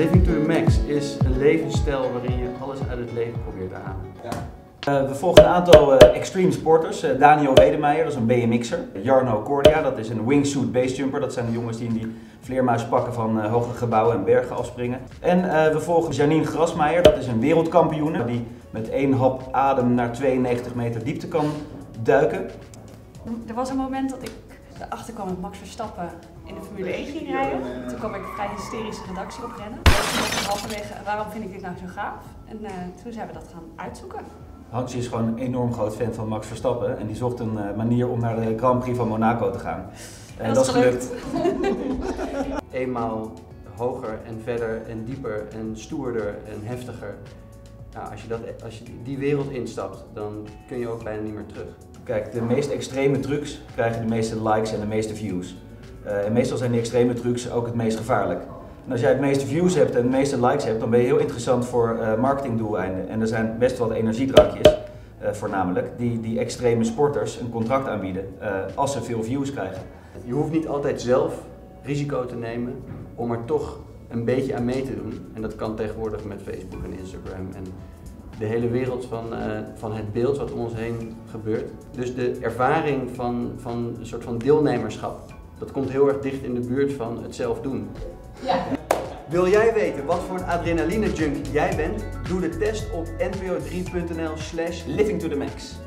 Living to the max is een levensstijl waarin je alles uit het leven probeert te halen. Uh, we volgen een aantal uh, extreme sporters. Uh, Daniel Wedemeijer, dat is een BMX'er. Jarno Cordia, dat is een wingsuit basejumper. Dat zijn de jongens die in die vleermuispakken van hoge gebouwen en bergen afspringen. En we volgen Janine Grasmeijer, dat is een wereldkampioene die met één hap adem naar 92 meter diepte kan duiken. Er was een moment dat ik erachter kwam dat Max Verstappen in de Formule 1 ging rijden. Toen kwam ik een vrij hysterische redactie oprennen. Toen halverwege, waarom vind ik dit nou zo gaaf? En toen zijn we dat gaan uitzoeken. Hansje is gewoon een enorm groot fan van Max Verstappen en die zocht een uh, manier om naar de Grand Prix van Monaco te gaan. En, en dat, is gelukt. Eenmaal hoger en verder en dieper en stoerder en heftiger. Nou, als, je dat, als je die wereld instapt, dan kun je ook bijna niet meer terug. Kijk, de meest extreme trucs krijgen de meeste likes en de meeste views. Uh, en meestal zijn die extreme trucs ook het meest gevaarlijk. En als jij het meeste views hebt en de meeste likes hebt, dan ben je heel interessant voor uh, marketingdoeleinden. En er zijn best wat energiedrankjes, uh, voornamelijk, die, die extreme sporters een contract aanbieden als ze veel views krijgen. Je hoeft niet altijd zelf risico te nemen om er toch een beetje aan mee te doen. En dat kan tegenwoordig met Facebook en Instagram en de hele wereld van, van het beeld wat om ons heen gebeurt. Dus de ervaring van, van een soort van deelnemerschap, dat komt heel erg dicht in de buurt van het zelf doen. Ja. Wil jij weten wat voor een adrenaline junk jij bent? Doe de test op npo3.nl slash living to the max.